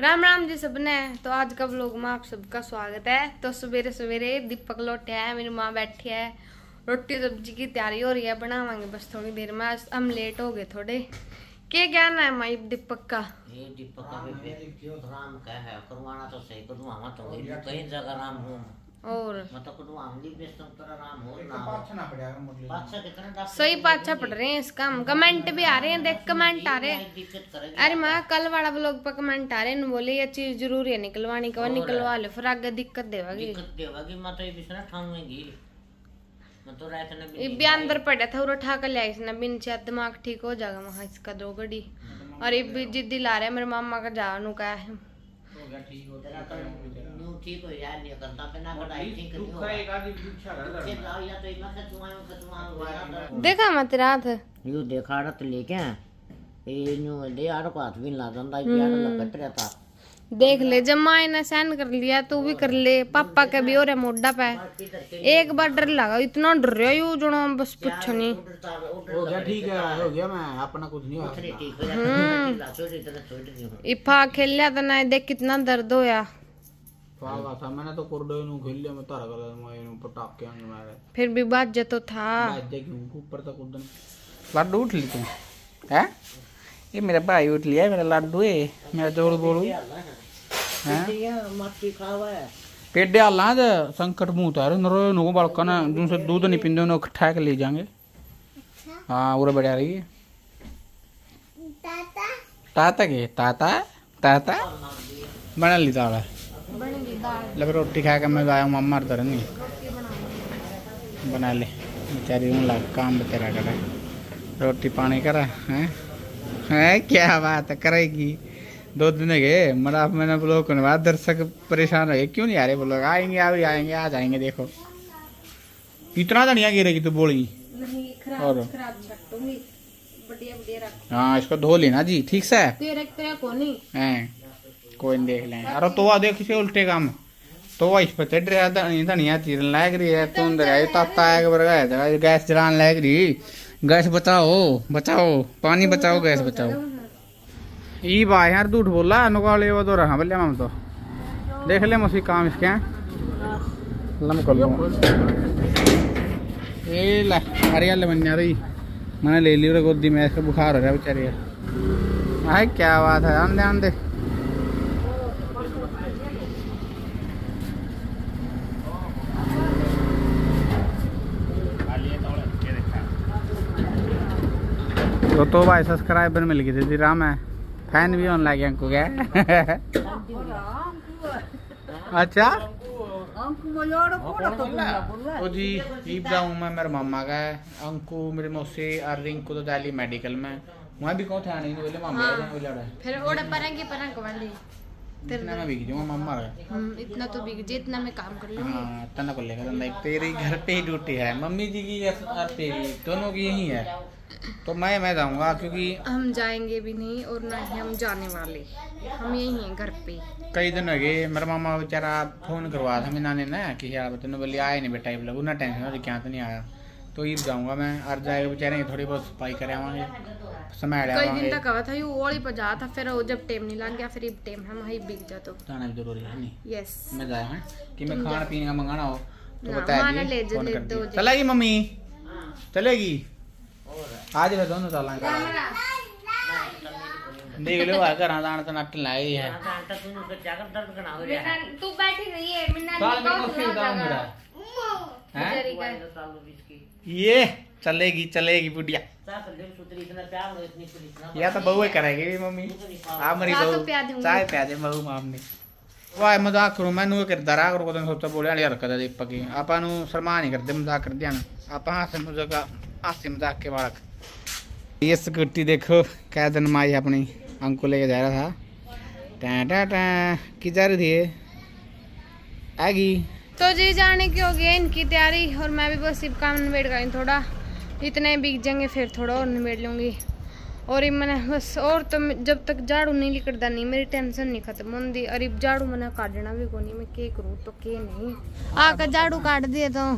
राम राम जी सबने। तो आज का व्लॉग में आप सबका स्वागत है। तो सवेरे सवेरे दीपक लौटे है मेरी माँ बैठी है। रोटी सब्ज़ी की तैयारी हो रही है, बनावांगे। बस थोड़ी देर में आज हम लेट हो गए थोड़े। क्या ज्ञान है माई दीपक का? दीपक का भी राम का है? करवाना तो सही करवाना तो ये कई जगह राम हूँ। और तो डॉक्टर सही पाछा पढ़ रहे हैं इसका। हम कमेंट भी आ रहे हैं देख कमेंट आ रहे हैं। अरे माँ कल वाला ब्लॉग पर कमेंट आ रहे हैं बोले ये चीज़ ज़रूरी है निकलवानी का निकलवा लो फिर आगे दिक्कत देवागी। दिक्कत देवागी मैं तो ये ठाऊँगी तो भी अंदर पड़ा था और उठा कर लिया इसने बिन शायद दिमाग ठीक हो जाएगा वहाँ इसका दो घड़ी। और ये भी जिद्दी ला रहा है मेरे मामा का जानु का है। तो ठीक हो यार नहीं करता बिना कटाई ठीक नहीं होगा ये जाओ या तो इमा तुम आयो तुम आयो देखा मत रात। यू देखा रत लेके ये न्यू ले यार को हाथ भी ला दंदा यार लगट रहता देख ले जब माँ ने सहन कर लिया तू भी कर ले पापा के भी हो रहा मोडा पे। एक बार डर लगा इतना डर रहा यू जो बस पूछो नहीं। हो गया ठीक है हो गया मैं अपना कुछ नहीं हुआ ठीक हो जाता छोटी तरह छोटी नहीं हो इफा खेल लिया था ना देख कितना दर्द होया। पावा था मैंने तो कुर्डो नु खेल लिया मैं तारा कर मैं नु पटाके आने मारे फिर भी बात तो था आज क्यों ऊपर तक उड़न लड्डू उठ ली तू हैं ये मेरा भाई उठ लिया मेरा लड्डू है मेरा ज़ोर बोलू ये मट्टी खावा है पेडे आला ज संकट मुँह तार नरो नु बालका ना जिनसे दूध नहीं पींदे उन्हें इकट्ठा के ले जाएँगे हाँ उरे बढ़िया रही है ताता के ताता ताता बना ली दाल ले फिर रोटी खा के मैं आया हूँ मम्मा तर नहीं बना ले। बेचारी हूँ लग काम तेरा करा। रोटी पानी करा हैं? हैं? क्या बात है करेगी? दो दिन गए मरा मैंने ब्लॉग करने बाद दर्शक परेशान रहे क्यों नहीं आ रहे ब्लॉग आएँगे अभी आएँगे आ जाएँगे देखो। इतना धनिया गिरेगी तू बोली। और? हाँ इसको धो लेना जी ठीक से। तेरे तेरे को नहीं कोई देख लें। अरे तो देख, इसे उल्टे काम। तो इस पर चढ़ रहा धनिया चीरन लाग रही है, तू अंदर आई ताता है गैस जलान लाग रही। गैस बचाओ बचाओ, पानी बचाओ, गैस बचाओ। ई बा यार झूठ बोला, नुकाले वो तो रहा, बल्ले हम तो। देख ले मुझे काम इसके, हैं। लम कर लो। ए ला अरे बन रही। मैंने ले ली गोदी में बुखार हो रहा है बेचारी। भाई क्या बात है आंदे आंदे तो तो भाई सब्सक्राइबर मिल गई दीदी राम है। फ़ैन भी होने लगे अंकु क्या अच्छा? ओ जी ईब जाऊँ मैं मेरे मामा का है। अंकु मेरे मौसी और रिंकू तो जाली मेडिकल में। वहाँ भी कौन थे आने बोले मामा बोले फिर ओड़े परंगी परंग वाली। इतना मैं बिक जाऊँगा मामा का हम्म, इतना तो बिक इतना मैं काम कर लूँगी हाँ। तना को लेकर धंधा तेरी घर पे ही ड्यूटी है। मम्मी जी की और तेरी दोनों की यही है। तो मैं मैं जाऊँगा क्योंकि हम जाएँगे भी नहीं और ना ही हम जाने वाले। हम यही हैं घर पे। कई दिन हो गए मेरा मामा बेचारा फ़ोन करवा था मेरे नानी ने कि यार बोली आए नहीं बेटा लोग ना टेंशन हो क्या तो नहीं आया? तो ईद जाऊँगा मैं। और जाएगा बेचारे थोड़ी बहुत सफ़ाई कर आवांगे समय कई दिन तक कहा था यू ओली पर जा था फिर जब टाइम नहीं लग गया फिर टाइम हम वही बिक जा तो जाना भी ज़रूरी है नहीं। यस मैं जाया है कि मैं खाना पीने का मंगाना हो तो बता माना ले दी जा, फ़ोन कर दो चलेगी मम्मी? चलेगी? आज वे दोनों चलेंगे देख लो आ घर तो लाई है। बैठी रही है फिर हैं? ये चलेगी चलेगी बुढ़िया। या तो बहुए करेगी भी मम्मी। हमारी बहू चाय प्याजे बहू मामने वाह मज़ाक करो मैं नुए करदा रहा करो कदम सोचता बोले यार हरकत है पके आप आपा नु नहीं करते मज़ाक करदे हैं आपा हासे मज़ाक हासे मज़ाक के बालक। ये सिक्योरिटी देखो क्या दिन माई अपनी अंकुल लेके जा रहा था। टै टै टै कि जा रही थी आगी तो जी जाने की हो गई इनकी तैयारी और मैं भी बस इब काम निबेड़ गई थोड़ा। इतने बिक जाएँगे फिर थोड़ा और निबेड़ लूँगी। और इब मैंने बस और तो जब तक झाड़ू नहीं निकलता नहीं मेरी टेंशन नहीं खत्म होती और इब झाड़ू मैंने काटना भी कोनी मैं के करूँ तो के नहीं। आकर झाड़ू काट दिए तो।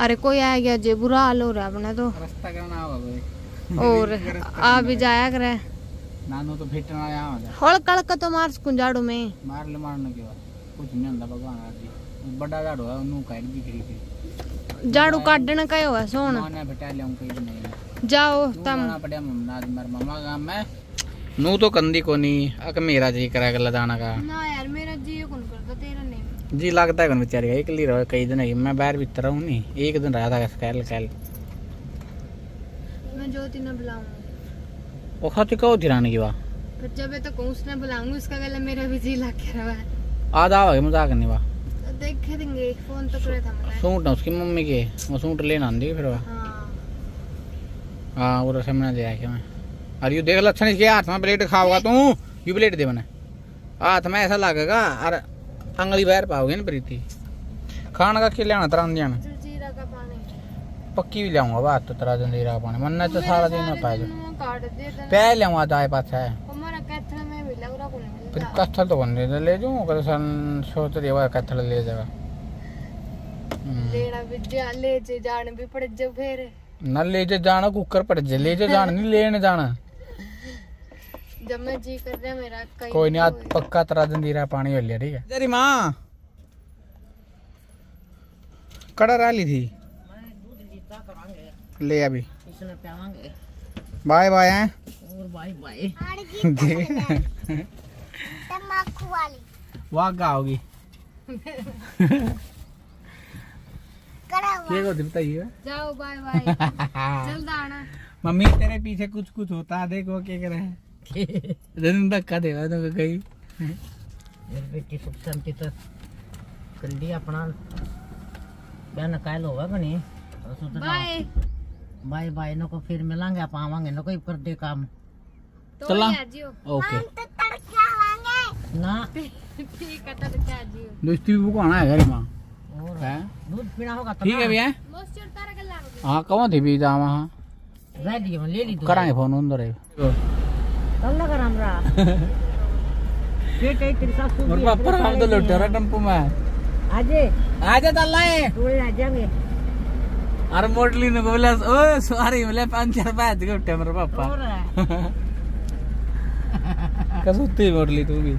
अरे कोई आ गया जे बुरा हाल हो रहा है अपना तो। और आ भी जाया करे। नानू तो फिट ना यहाँ होता हल कड़क तो मार सकूँ झाड़ू में। मार ले मारने के बाद। कुछ नहीं होता भगवान आदि बड़ा झाड़ू है उन्होंने काट दी खरी थी झाड़ू काटने का ही होगा सोन मैंने बेटा ले कहीं भी नहीं जाओ तू तम जाना पड़े मम्मा आज मेरे मामा का मैं नू तो कंदी को नहीं अक मेरा जी करा कर लदाना का ना यार मेरा जी कौन करता तेरा नहीं जी लगता है कौन बेचारी का एक ली रहो कई दिन है मैं बाहर भीतर हूँ नहीं एक दिन रहा था कैल कैल मैं ज्योति न बुलाऊँगी वो खाती कहो थिराने की बात फिर जब ये तो उसने बुलाऊँगी उसका गला मेरा भी जी लग के रहा है आज आओगे मज़ाक करने बा तो देखे देंगे फ़ोन तो करे था मैंने सूट है उसकी मम्मी के वो सूट लेना आंदी फिर वह हाँ। हाँ वो सामने दे आके मैं। अरे यू देख लक्षण इसके हाथ में प्लेट खाओगा तू यू प्लेट दे मैंने। हाथ में ऐसा लगेगा और अंगली बाहर पाओगे ना प्रीति। खाना का खिलाना तरह जाना? जलजीरा का पानी। पक्की भी लाऊँगा बात तो तरह जंजीरा का पानी। मन तो सारा दिन में पाए पै लियाऊँगा दाए पास है। रहा फिर कत्थल तो बन ले ले जाऊँ? कल सन सोच रही है कत्थल ले जाएगा हम्म। लेना भी जा ले जे जान भी पड़ जो फिर। ना ले जा जाना कुकर पड़ जाए ले जा जाना नहीं लेने जाना। जब मैं जी कर रहा मेरा कहीं कोई नहीं आज पक्का तरह जंजीरा पानी हो लिया ठीक है? तेरी माँ। कड़ा रही थी? ले अभी। बाय बाय हैं? और बाय बाय। वाह का होगी? ये बताइए जाओ बाय बाय जल्द आना। मम्मी तेरे पीछे कुछ कुछ होता है? देखो क्या करे दिन धक्का देगा तो कहीं मेरी बेटी सुख शांति तो कर लिया अपना बहन कायल होगा कि नहीं? तो बाय बाय बाय नो को फिर मिलांगे आप आवांगे नो कोई कर दे काम। तो चला। ओके ना है दोस्ती भी बुकाना है घर माँ और है दूध पीना होगा ठीक है भैया मोस्टर तारा गल्ला हाँ कौन थी भी रह दिए ले ली कराएँगे फ़ोन अंदर है कल लगा राम रा पेट है तेरी सासू मेरे पापा हम तो लुटे रहा टेंपो में आजे आजा तल्ला है अरे मोटली ने बोला ओ सॉरी बोले पाँच चार पाँच के उठे मेरे पापा कसुत्ती मोटली तू भी?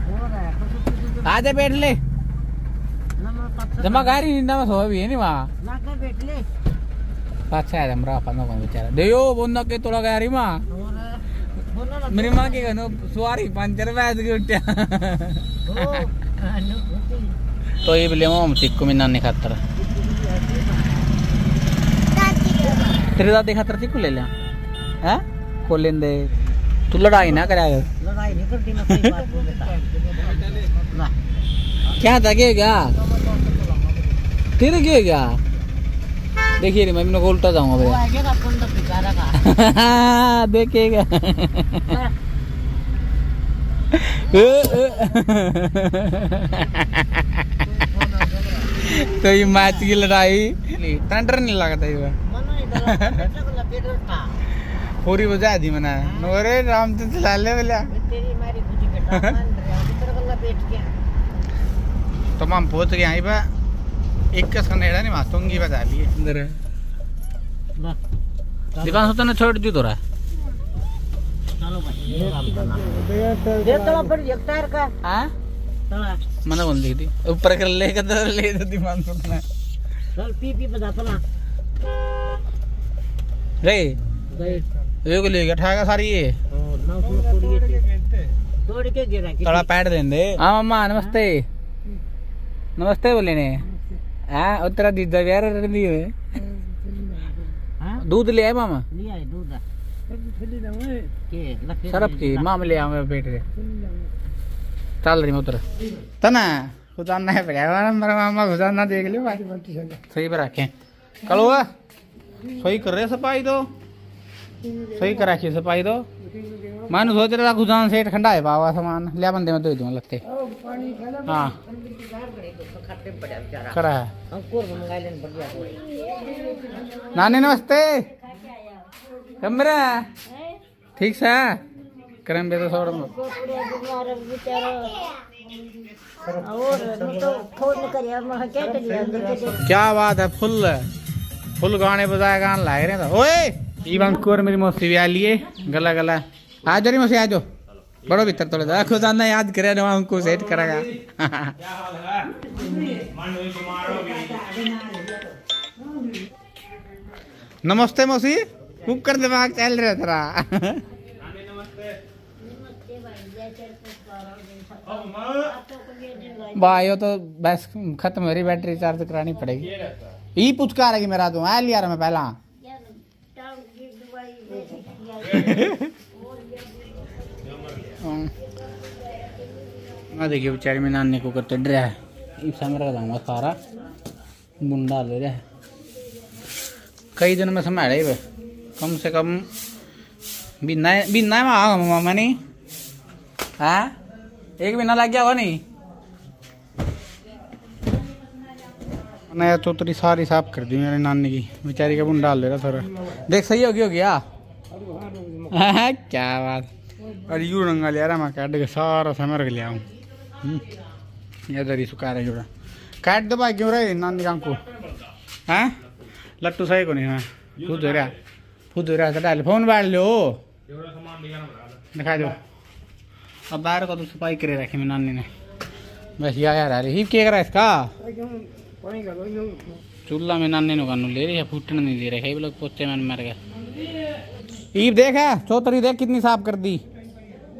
आजा बैठ ले। जमा गाड़ी नींदा में सो भी है नहीं वहाँ। बैठ ले। अच्छा है मेरा पापा नो बेचारा। देयो बोंदा के तोड़ा गाड़ी माँ। मेरी माँ के कहनो सवारी पंचर बैठ के उठा ओ अनु होती तो ये बोले मोम तिक्को में नानी खातर। तेरे दादी खातर तिक्को ले लिया हैं? को लेंदे तू लड़ाई ना करा कर। लड़ाई नहीं करती मैं सही बात क्या था क्या क्या? तेरे क्या क्या? देखिए रे मैं को उल्टा जाऊँगा भैया तो देखेगा तो ये मैच की लड़ाई। टंडर नहीं लगता ये। पूरी बजा दी मैंने। नोरे राम तो चला ले बोला तेरी के तो हम पहुँच गए यहीं पे एक का सनेड़ा नहीं मातूँगी बता लिए। अंदर ना दीपान सोता ने छोड़ दी तो रहा चलो भाई ये काम करना। दे तला पर एक टायर का। हाँ? तला मैंने बोल दी थी। ऊपर कर ले कर तो ले तो सोता चल पी पी बजा तला रे। गए ये को ले गया ठाका सारी ये और ना उसमें तोड़ी थी तोड़ के गिरा कि थोड़ा पैड दें दे हाँ मम्मा नमस्ते नमस्ते बोले ने हाँ और तेरा दीदा यार रही है दूध ले आए मामा लिया है दूध के मामा ले आऊँगा पेट से चल रही मैं उतर तना खुदाना है पड़ा मेरा मामा खुदाना देख लियो भाई सही पर रखे कल हुआ सही कर रहे सफ़ाई तो सही कर रखी सफ़ाई तो। मैंने सोच रहा था खुदान सेठ खंडा है बाबा सामान। लिया बंदे में दे दूँगा लगते हाँ। करा है। नानी नमस्ते। कमरा ठीक से करम बे तो सौ मैं क्या बात है, फुल फुल गाने बजाए गान लाग रहे तो। ओए! इवंको और मेरी मौसी भी आ लिए। गला गला। आ जाओ मौसी, आ जाओ। बड़ो भीतर थोड़े तो खुद आना याद करे ना हमको सेट करेगा। नमस्ते मौसी कुकर दिमाग चल रहा तेरा। भाई तो बस खत्म हो रही, बैटरी चार्ज करानी पड़ेगी। ई पुचकार है मेरा तू, आ लिया मैं पहला। देखिए, बेचारी में नानी को करते डर है। इस समय रख दूँगा सारा। बुंडा ले रहा है। कई दिन में संभाले कम से कम बिना बिना में आगा मामा नहीं? हाँ? एक महीना लग गया हो नहीं? नया चौतरी सारी साफ़ कर दी मेरी नानी की। बेचारी का बुन डाल दे रहा थोड़ा। देख, सही होगी हो। गया क्या बात। अरे यू रंगा लिया रहा मैं काट के सारा समर लिया हूँ इधर ही सुखा रहे जुड़ा। काट दो भाई, क्यों रहे नानी का को? हैं लट्टू सही को नहीं, है। खुद हो रहा खुद हो रहा डाल फ़ोन बाढ़ लो। दिखा दो। अब बाहर को तो सफ़ाई करे रखी मैं नानी ने। बस या यार, अरे ही क्या करा इसका। चूल्हा में नानी नु कानू ले रही है, फूटने नहीं दे रहे लोग पोते में मर गए। ईब देख है? चौतरी देख कितनी साफ़ कर दी।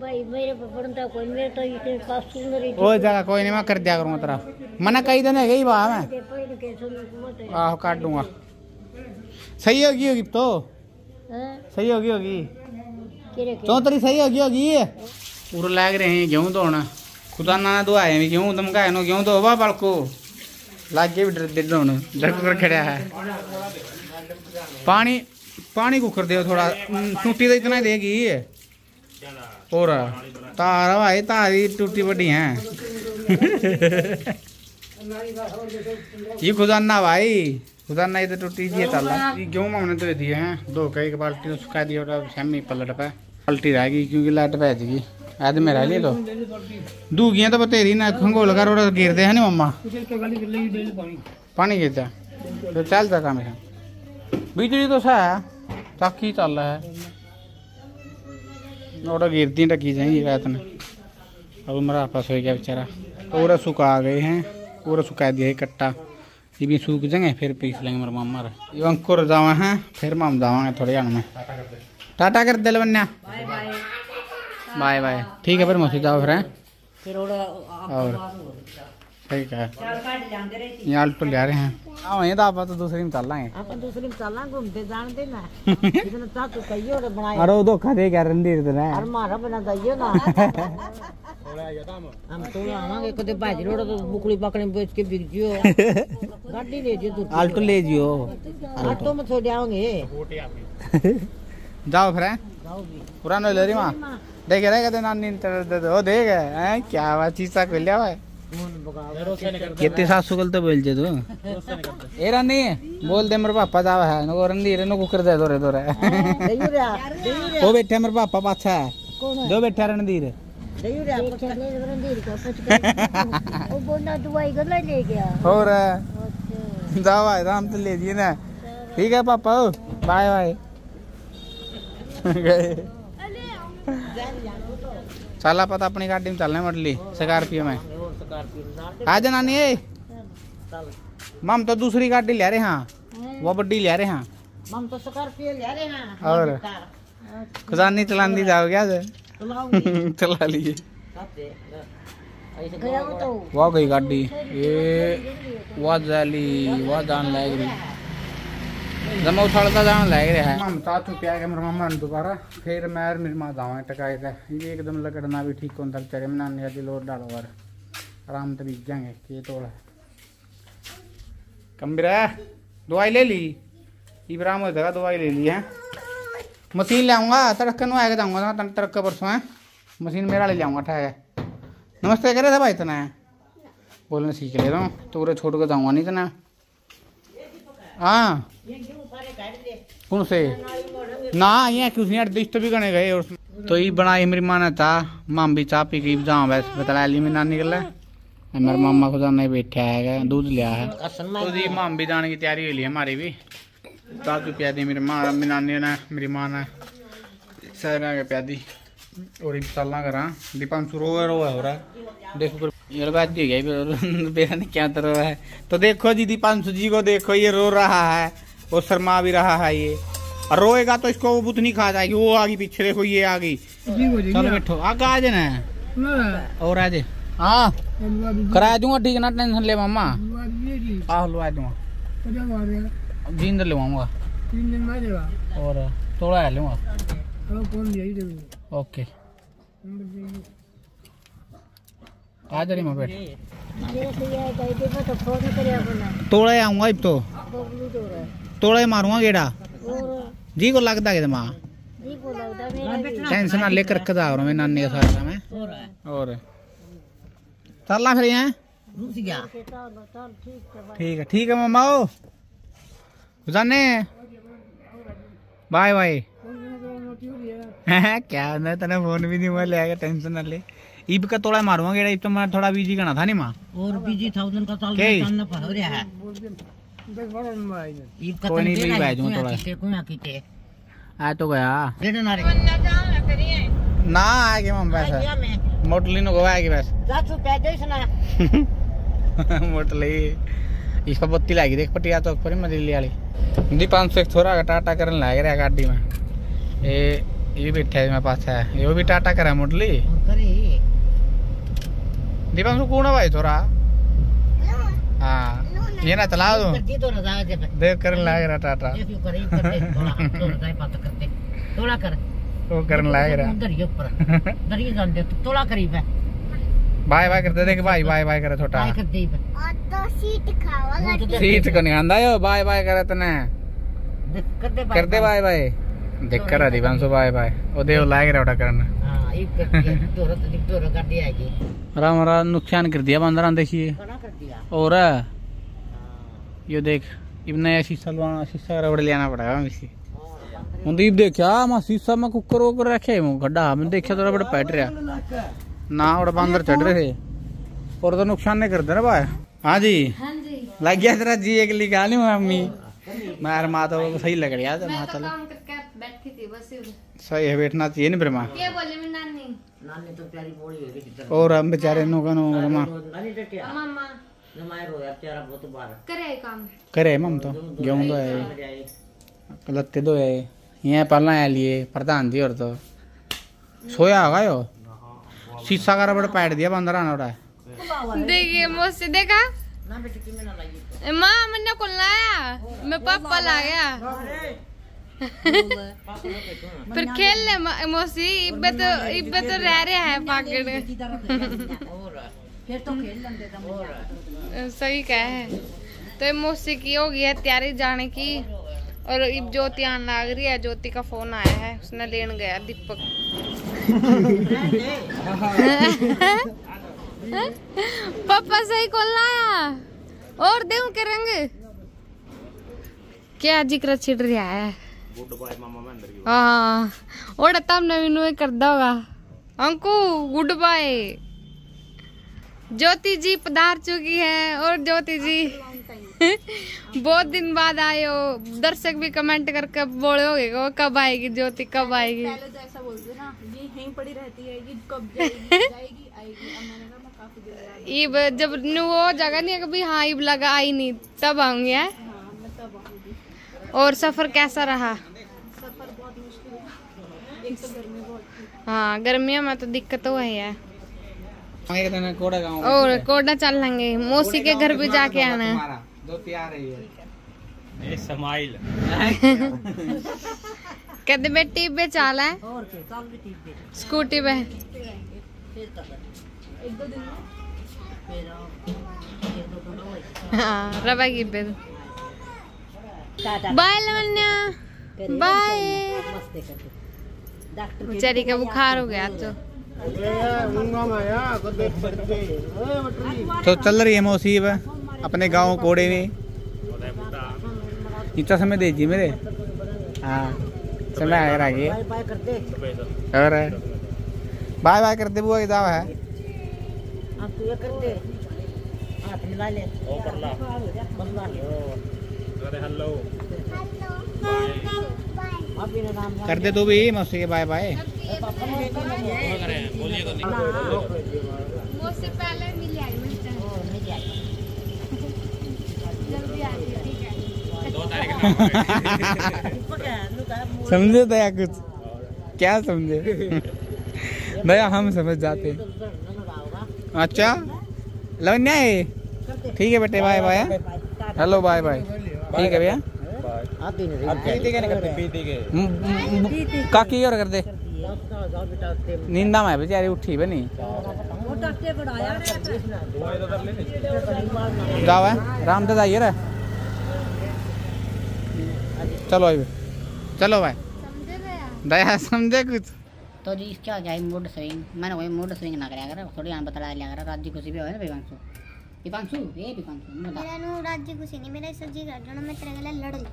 भाई मेरे पकड़ता कोई मेरे तो इतने पास सुंदर ही ओ जगह कोई नहीं मैं कर दिया करूँगा तेरा। मना कई दिन है गई बा मैं आहो काट दूँगा। सही होगी होगी तो? सही होगी होगी? चौतरी सही होगी होगी? पूरे लग रहे हैं गेहूँ धोना खुदा ना दुआए भी गेहूँ तुम का नो गेहूँ धोबा बड़को लागे भी डर दोन डर कर खड़ा है। पानी पानी कुकर दे थोड़ा। टूटी तो इतना ही देगी और तार भाई, तारी टूटी बड़ी है। ये खुदाना भाई, खुदाना तो टूटी जी चल ये गेहूँ हमने तो दिए हैं? दो कई एक बाल्टी तो सुखा दी और सेमी पलट पे। बाल्टी रह गई क्योंकि लाइट बह जाएगी आज मेरा लिए तो दूगियाँ तो बतेरी ना, खंगोल कर और गिरते हैं नी मम्मा। पानी गिरता तो चलता काम है बिजली तो सा ताकि चल रहा है और गिरती टकी जाएँगी रात में अब मेरा पास हो गया बेचारा पूरा सुखा गए हैं पूरा सुखा दिया है कट्टा ये भी सूख जाएँगे फिर पीस लेंगे मेरे मामा ये अंकुर जावा हैं फिर माम जावांगे थोड़े जान में टाटा कर दिल बन्या बाय बाय ठीक है फिर मौसी जाओ फिर हैं? फिर और ठीक है। ये आल्टो ले आ रहे हैं। हाँ वहीं तो आप तो दूसरी में चल रहे हैं अपन दूसरी में चलना घूमते जान देना इतना ता तो कहियो रे बनाए अरे वो धोखा दे क्या रणधीर तो और मारा बना दइयो ना। हम तो आवांगे कदे भाजी रोड तो बुकड़ी पकड़े बेच के बिक जियो। गाड़ी ले जियो आल्टो ले जियो। ऑटो में छोड़ जाओगे जाओ फिर पुरानो ले रही देखे रहेगा तो नानी ओ देख हैं क्या बात चीज़ को फ़ोन बगाओ कितने सासू कल तो बोल जे तू? ए रानी बोल दे, मेरे पापा जावा है। नो कुकर दे दो रे दो रे दइयो रे दइयो रे वो बैठे मेरे पापा पाछा है। दो बैठे रणधीर। रे ओ और अच्छा राम तो ले दिए ना। ठीक है, पापा बाय बाय। गए। पता अपनी गाड़ी में चलने मटली स्कॉर्पियो में। आ जा नानी ए मम तो दूसरी गाड़ी ले रहे हैं। वो बड्डी ले रहे हैं। हम तो स्कॉर्पियो ले रहे हैं। और? खुदानी चलानी जाओगे आज? चला लिए। वो तो। वाह गई गाड़ी। ये वाह जाली वाह जान लग रही जब उछलता जान लग रहा है। हम चाचू प्या के मेरे मामा ने दोबारा फिर मैं और मेरी माँ जावा टकाए थे ये एकदम लगड़ना भी ठीक होता बेचारे में नानी का लोड डालो और। आराम बीत जाएँगे, ये तोड़ है। कम्बिरा दवाई ले ली? इब्राहिम हो जाएगा दवाई ले ली है। मशीन ले आऊँगा, तड़क के आएगा जाऊँगा ना तड़क परसों है। मशीन मेरा ले जाऊँगा ठहर। है नमस्ते करे था भाई इतना? बोलने सीख ले रहा हूँ तो छोड़ के जाऊँगा नहीं इतना। हाँ। कौन से? ना, ये कुछ नहीं एडजस्ट भी करने गए और तो ये बनाई मेरी माँ ने चाह माम भी चाह पी के जाऊँ वैसे बता ली मेरी नानी गल मेरे मामा खुदा नहीं बैठा है दूध लिया है। तो जी माम भी जाने की तैयारी हो ली है हमारी भी। दादू पिया दी मेरी माँ मेरी नानी ने मेरी माँ ने सारे के पिया दी। और इन साला करा दीपांशु रोए रोए हो रहा है। देखो फिर। ये बात दी गई फिर बेटा ने क्या तरह है। तो देखो जी दीपांशु जी को देखो ये रो रहा है और शर्मा भी रहा है ये। और रोएगा तो इसको वो बुत नहीं खा जाएगी वो आ गई पीछे देखो ये आ गई चलो बैठो। आगे आ जाना और आ जाए हाँ। करा दूँगा ठीक है ना टेंशन ले मामा। आह लवा दूँगा। जींद लवाऊँगा और थोड़ा है लूँगा। ओके। आ जा रही मैं बैठ। तोड़े आऊँगा अब तो। तोड़े मारूँगा गेड़ा। जी को लगता है माँ? टेंशन ना लेकर कदा और मैं नानी के साथ। में और? चलना फिर यहाँ? ठीक है ठीक है मामा ओ जाने। Bye bye. क्या होना तने फ़ोन भी नहीं हुआ ले आएगा टेंशन ना ले। ईब का तोड़ा मारूँगा गेड़ा ईब तो मैं थोड़ा बिज़ी करना था नहीं माँ? और बीजी थाउज़ेंड का साल के? जानना पड़ रहा है? ईद का कोई नहीं, तन भी भाई दूँगा कुया थोड़ा। आ तो गया। ना आ गया मैं। मोटली नो आएगी वैसे रात को पैदल ही सुना। मोटली इसको बत्ती लागी देख पटिया तो पर मदिली वाली दीपांशु एक थोड़ा का टाटा करने लाग रहा गाड़ी में ये ये बैठा है मेरे पास है ये भी टाटा करा मोटली और करे। दीपांशु कौन है भाई थोड़ा हाँ ये ना चला दो तो। देख करने लाग रहा टाटा। थोड़ा कर। वो करने लाग रहा दरिया ऊपर। दरिया जान दे, थोड़ा करीब है। बाय बाय करते देख भाई बाय बाय करे छोटा काय कर दे इब। वो दे- सीट को नहीं आंदा यो बाय बाय करे तने कर दे बाय बाय देख कर दीपांशु बाय बाय ओ देव लाग रहा करना हाँ, इब कर दिया। दोहरा कर दिया जी। राम राम नुकसान कर दिया बंदर देखिए कौन कर दिया? और हाँ। ये देख इब नया शीशा लवाना शीशा रबड़ ले आना पड़ेगा इसी मुंदीप देखा मैं शीशा में कुकर वोकर रखे है गड्ढा मैंने देखा तो रबड़ पैट रहा ना और बंदर चढ़ रहे थे और तो नुकसान नहीं करते ना भाई हाँ जी हाँ जी लग गया तेरा जी एक लिखा नहीं मम्मी मार माँ तो सही लग रहा था मैं माँ तो चलो काम करके बैठी थी बस इधर। सही है बैठना चाहिए नहीं फिर माँ क्या बोले मेरी नानी नानी तो प्यारी बोली कि तरह। और हम बेचारे नो का नो माँ नानी डटिया। मामा नमाय रोया प्यारा बहुत बार। करे काम करे मम तो गेहूँ तो है लत्ते दो है यहाँ पहला आया लिए, प्रधान जी और तो। सोया होगा यो? शीशा का रबड़ पैट दिया, बंदर आना उड़ा देखिए मुझसे देखा? ना ना माँ, मैंने को लाया। मैं पापा ला गया फिर खेल ले मौसी, इब्बे तो इब्बे तो रह रहे हैं और सही कह। है तो मौसी की हो गई है तैयारी जाने की। और इब ज्योति आने लग रही है, ज्योति का फ़ोन आया है, उसने लेने गया दीपक। पापा सही कॉल लाया? और देव के रंग? क्या ज़िक्र छिड़ रहा है? हाँ और तब नवीन में कर दोगा अंकु गुड बाय ज्योति जी पधार चुकी है, और ज्योति जी बहुत दिन बाद आए हो। दर्शक भी कमेंट करके बोले हो कब आएगी ज्योति कब आएगी? पहले तो ऐसा बोलते ना ये यहीं पड़ी रहती है ये कब जाएगी जाएगी आएगी। अब मैंने कहा काफ़ी देर ईब जब वो जगह नहीं है कभी हाँ ईब लगा आई नहीं तब आऊँगी है? हाँ मैं तब आऊँगी। और सफ़र कैसा रहा? सफ़र बहुत मुश्किल तो गर्मी बहुत हाँ गर्मियों में तो दिक्कत तो है। एक कोड़ा और कोडा चल लेंगे। मौसी के घर भी जाके आना। है। दो तैयार रही है कहते बेटी पे चाल है। और के पे। स्कूटी पे। फिर तक एक दो दिन में। फिर ये तो तो होई हाँ रवा की पे बाय लवन्या बाय। डॉक्टर बेचारी का बुखार हो गया तो तो। चल रही है मौसी अब अपने गाँव कोड़े में। इतना समय दे जी मेरे। हाँ समय आ रहा है बाय बाय करते और बाय बाय करते बुआ की दावा है। आप तू ये करते। हाथ मिला ले। ओ कर दे तू भी मौसी के बाय बाय मुझसे पहले मिल आई मिलते हैं जल्दी आ जाइए, ठीक है समझे दया कुछ? क्या समझे? दया हम समझ जाते। अच्छा? लवन्या है ठीक है बेटे bye bye hello bye bye ठीक है भैया। नहीं काकी और कर दे। नींदा में बेचारी उठी बनी जाओ है। राम दादा आइए रे चलो भाई चलो भाई। दया समझे कुछ? तो जी क्या क्या है मूड स्विंग मैंने वही मूड स्विंग ना कराया कर थोड़ी यहाँ बता लिया कर। राज्य खुशी भी हो ना विपांशु विपांशु ये बता। मेरा नु राज्य कुछ नहीं मेरा सजी कर देना मैं तेरे गले लड़ लूँ।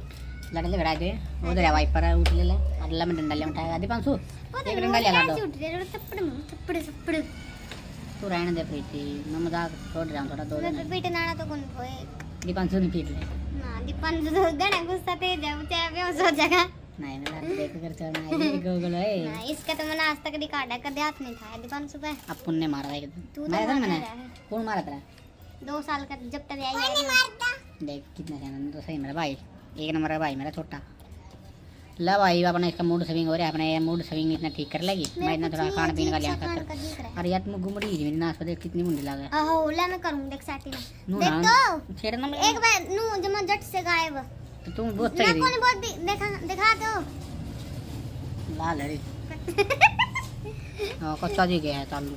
लड़के लड़ा दे उधर है वाइपर है उठ ले ले। अल्लाह में डंडा ले उठाएगा। दीपांशु एक डंडा ले ला दो उठ दे थप्पड़ थप्पड़ थप्पड़। तू रहने दे प्रीति मैं मज़ाक छोड़ रहा हूँ थोड़ा दो मैं दिन बेटे नाना तो कौन होए दीपांशु ने पीट ले ना दीपन तो गड़ा गुस्सा तेज है नहीं देख कर चलना है है ना इसका तो मैंने आज तक रिकॉर्ड है कभी हाथ नहीं था दीपन सुबह अब पुण्य मारा है तू तो मारा था मैंने कौन मारा तेरा दो साल का जब तक आई है देख कितना जाना तो सही मेरा भाई एक नंबर है भाई मेरा छोटा ला भाई अपना इसका मूड स्विंग हो रहा है अपना ये मूड स्विंग इतना ठीक कर लेगी। मैं इतना थोड़ा खान पीने का लिया खान कर का रहा है। अरे यार तुम घुमड़ी मेरी नाश पर देख कितनी मुंडी लगा। आहो ला मैं करूँ देख में। नू देख ना तो। छेड़ना मैं एक बार नू जमा जट से गायब। तो तुम बहुत मैं सही कौन बहुत देखा दिखा दो लाल है हाँ कच्चा जी गया है चालू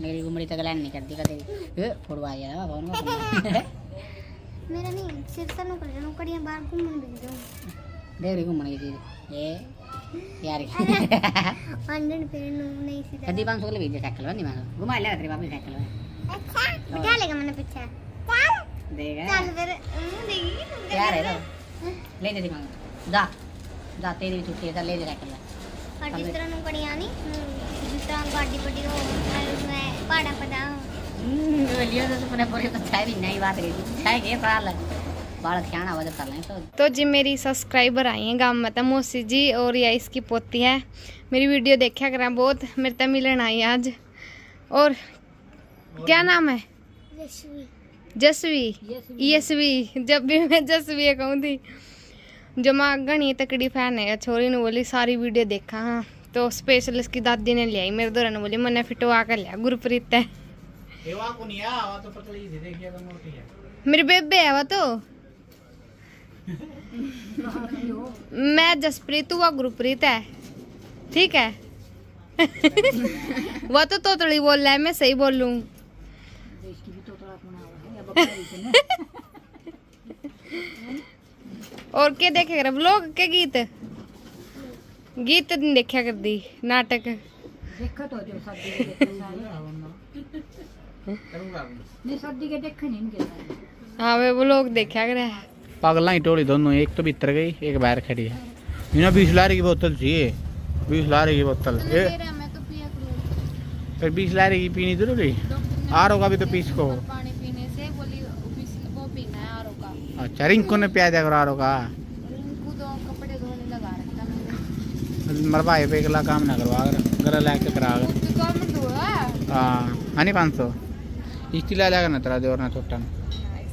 मेरी घुमड़ी तक लाइन नहीं करती कभी। ए फोड़वा जाएगा फ़ोन का मेरा नहीं सिर से नु कर नु कड़ियाँ बाहर घूमन भी दो कदी पाँच सौ के लिए साइकिल बंदी मैं घुमा ले तेरे बाप की साइकिल में अच्छा बिठा लेगा मैंने पीछे चल देगा चल फिर हम्म, देगी यार है ना ले दे दिमाग जा जा तेरी भी छुट्टी है ले दे साइकिल और जिस तरह नु कड़ियाँ नहीं जिस तरह गाड़ी पड़ी हो उसमें पाड़ा पड़ा हो लियो तो अपने पूरे तो छाई भी नहीं बात रही छाई के साल बाल ख्याना वजह कर लें तो। तो जी मेरी सब्सक्राइबर आई हैं गाँव में तो मौसी जी और या इसकी पोती है। मेरी वीडियो देखा करें बहुत मेरे तो मिलन आई आज। और क्या नाम है? जसवी। यशवी। जब भी मैं जसवी कहूँ थी जो माँ घनी तकड़ी फ़ैन है छोरी ने बोली सारी वीडियो देखा हाँ। तो स्पेशल इसकी दादी ने ले आई मेरे दोरा ने बोली मैंने फिटवा कर लिया गुरप्रीत है तो मेरी बेबे है वो तो? मैं जसप्रीत हुआ गुरप्रीत है। ठीक है? वो तो तोतड़ी बोल रहा है मैं सही बोल। लूँ और क्या देखे कर ब्लॉग के गीत? गीत नहीं देखा कर दी नाटक। देखा तो हाँ वे ब्लॉग देखा कर पागल ही टोली दोनों एक तो भीतर गई एक बाहर खड़ी है। इन्हें बीस लारी की बोतल चाहिए बीस लारी की बोतल। तो करूँ फिर बीस लारी की पीनी ज़रूरी? आर होगा भी तो पीस को। है का। अच्छा रिंको ने प्याज करो आर होगा तो मर भाई पे अगला काम ना करवा कर घर लेके करा। कर उसकी हाँ हनी पाँच सौ। इस्ती ला जाकर ना तेरा देवर ना छोटा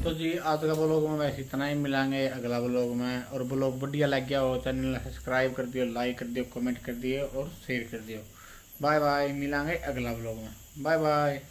तो जी, आज का ब्लॉग में वैसे इतना ही मिलेंगे, अगला ब्लॉग में। और ब्लॉग बढ़िया लग गया हो चैनल सब्सक्राइब कर दियो लाइक कर दियो कमेंट कर दियो और शेयर कर दियो। बाय बाय मिलेंगे अगला ब्लॉग में। Bye bye